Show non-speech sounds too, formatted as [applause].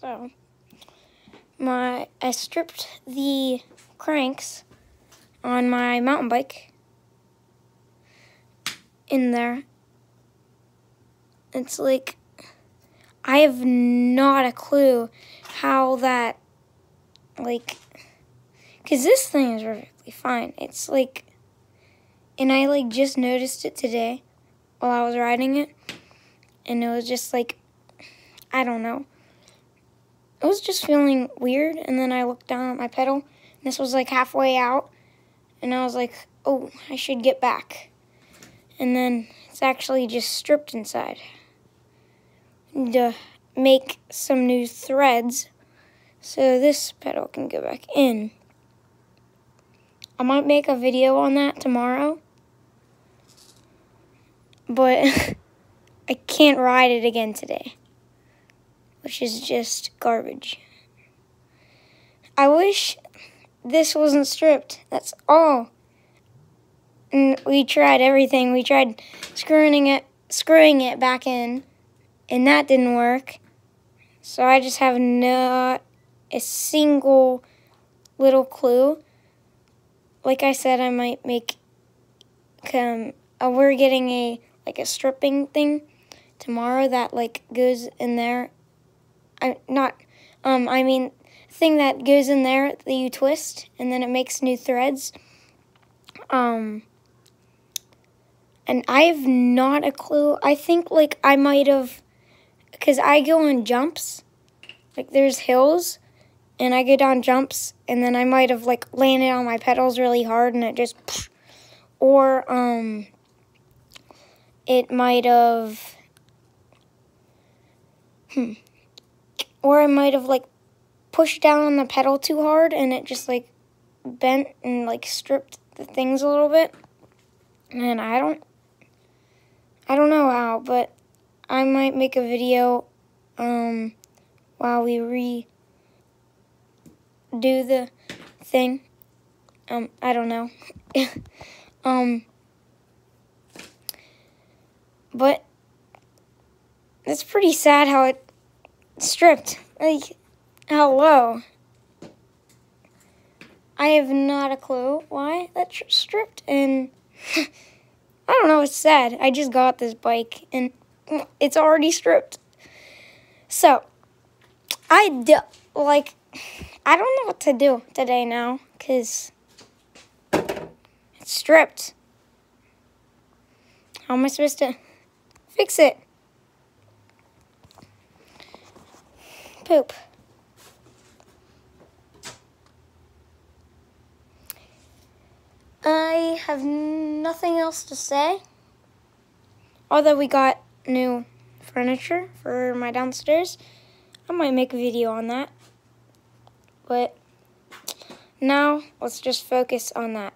So, my I stripped the cranks on my mountain bike in there. It's like I have not a clue how that like cuz this thing is perfectly fine. It's like and I like just noticed it today while I was riding it and it was just like I don't know. It was just feeling weird and then I looked down at my pedal and this was like halfway out and I was like, "Oh, I should get back." And then it's actually just stripped inside to make some new threads so this pedal can go back in. I might make a video on that tomorrow, but [laughs] I can't ride it again today, which is just garbage. I wish this wasn't stripped. That's all. And we tried everything. We tried screwing it, screwing it back in and that didn't work. So I just have not a single little clue. Like I said, I might make. Um, uh, we're getting a like a stripping thing tomorrow that like goes in there. I not. Um, I mean, thing that goes in there that you twist and then it makes new threads. Um. And I have not a clue. I think like I might have because I go on jumps. Like there's hills, and I go down jumps, and then I might have like landed on my pedals really hard, and it just, [sniffs] or um, it might have, hmm, or I might have like pushed down on the pedal too hard, and it just like bent and like stripped the things a little bit, and I don't, I don't know how, but I might make a video um, while we re do the thing. Um, I don't know. [laughs] um, but it's pretty sad how it stripped. Like, hello. I have not a clue why that's stripped, and [laughs] I don't know. It's sad. I just got this bike, and it's already stripped. So, I do, like, I don't know what to do today now because it's stripped. How am I supposed to fix it? Poop. I have nothing else to say. Although we got new furniture for my downstairs. I might make a video on that. But now let's just focus on that.